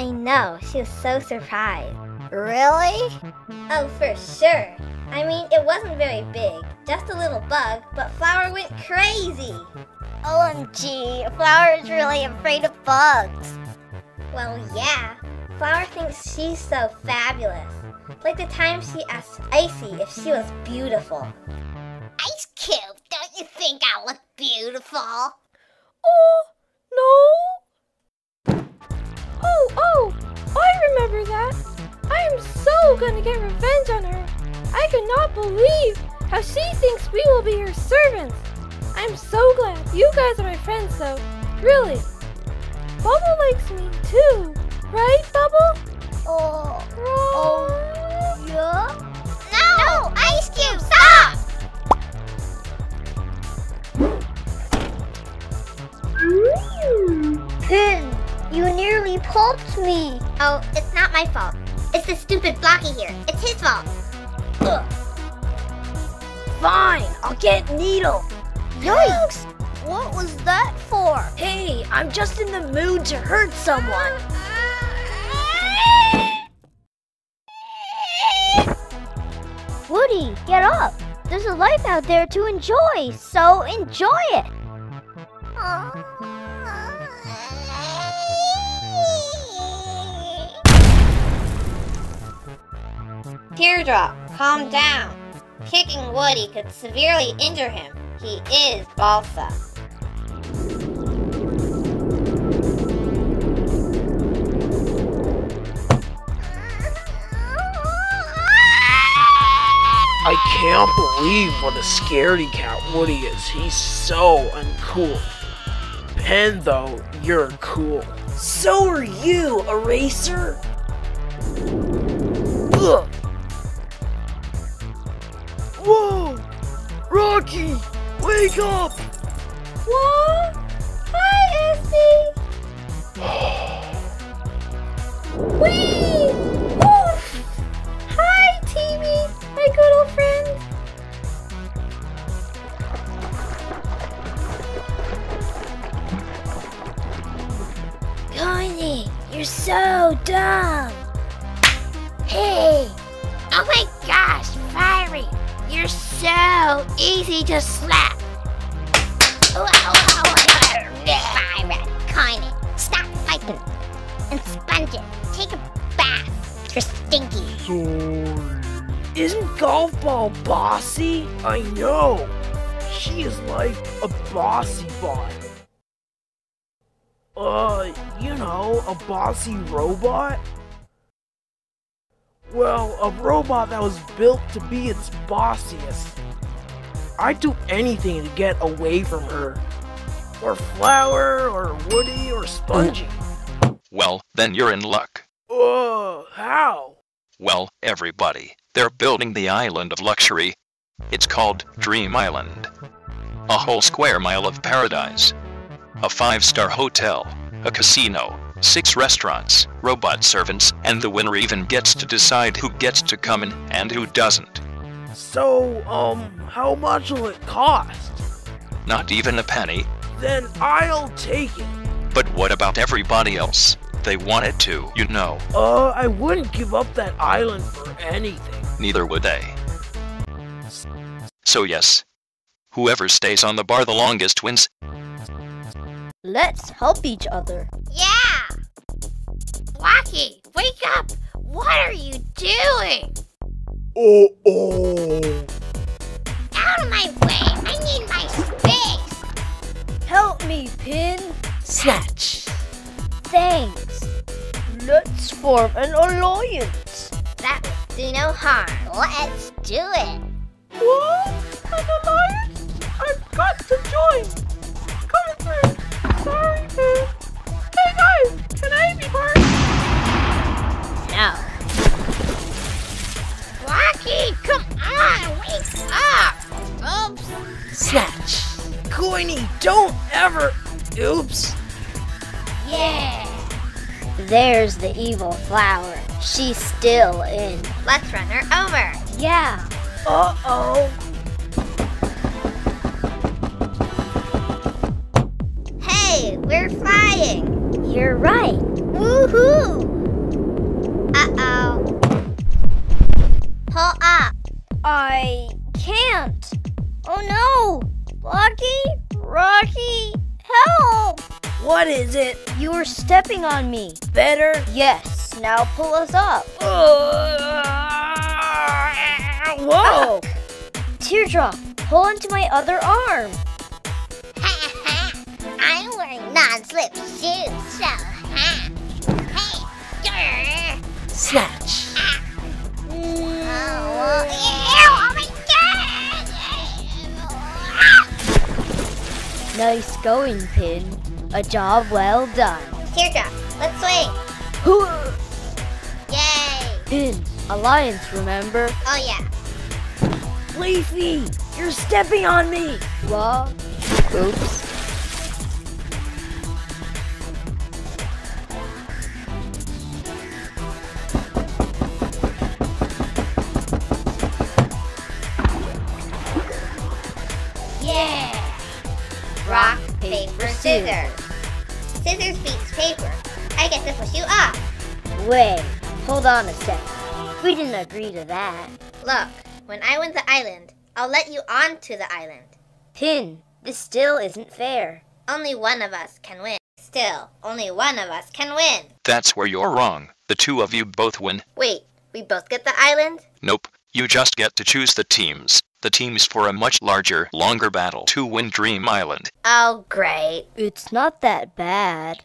I know. She was so surprised. Really? Oh, for sure. I mean, it wasn't very big, just a little bug, but Flower went crazy. OMG, Flower is really afraid of bugs. Well, yeah. Flower thinks she's so fabulous. Like the time she asked Icy if she was beautiful. Ice Cube, don't you think I look beautiful? Oh, no. Oh, I remember that. I am so gonna get revenge on her. I cannot believe how she thinks we will be her servants. I'm so glad you guys are my friends, though. Really. Bubble likes me too, right, Bubble? Oh, Oh, Oh, it's not my fault. It's the stupid Blocky here. It's his fault. Ugh. Fine, I'll get Needle. Yikes! What was that for? Hey, I'm just in the mood to hurt someone. Woody, get up! There's a life out there to enjoy, so enjoy it! Teardrop, calm down. Kicking Woody could severely injure him. He is balsa. I can't believe what a scaredy cat Woody is. He's so uncool. Pen, though, you're cool. So are you, Eraser. Ugh. Whoa! Rocky! Wake up! What? Hi, Esty. Whee! Woof! Hi, Timmy, my good old friend. Coiny, you're so dumb. So easy to slap! Oh, oh, oh. Stop fighting and sponge it. Take a bath. You're stinky. Sorry. Isn't Golf Ball bossy? I know. She is like a bossy bot. Uh, you know, a bossy robot? Well, a robot that was built to be its bossiest. I'd do anything to get away from her. Or Flower, or Woody, or Spongy. Well, then you're in luck. Uh, how? Well, everybody, they're building the island of luxury. It's called Dream Island. A whole square mile of paradise. A five star hotel, a casino, six restaurants, robot servants, and the winner even gets to decide who gets to come in and who doesn't. So, um, how much will it cost? Not even a penny. Then I'll take it. But what about everybody else? They wanted to, you know. Uh, I wouldn't give up that island for anything. Neither would they. So, yes. Whoever stays on the bar the longest wins. Let's help each other. Yeah! Blocky, wake up! What are you doing? Oh, oh. Out of my way! I need my space! Help me, Pin. Snatch. Thanks. Let's form an alliance. That will do no harm. Let's do it! Snatch. Coiny, don't ever. Oops. Yeah! There's the evil flower. She's still in. Let's run her over. Yeah. Uh oh. Hey, we're flying. You're right. Woohoo! Uh-oh. Pull up. I can't. Oh no! Rocky? Rocky? Help! What is it? You were stepping on me. Better? Yes, now pull us up. Whoa! Oh. Teardrop, pull onto my other arm. I'm wearing non-slip shoes, so ha. Hey, grr. Snatch. Oh, well, ew, Nice going, Pin. A job well done. Teardrop, let's swing. Yay! Pin, alliance, remember? Oh yeah. Leafy, you're stepping on me. What? Oops. Paper, scissors. Scissors beats paper. I get to push you off. Wait, hold on a sec. We didn't agree to that. Look, when I win the island, I'll let you onto the island. Pin, this still isn't fair. Only one of us can win. Still, only one of us can win. That's where you're wrong. The two of you both win. Wait, we both get the island? Nope. You just get to choose the teams. The teams for a much larger, longer battle to win Dream Island. Oh, great. It's not that bad.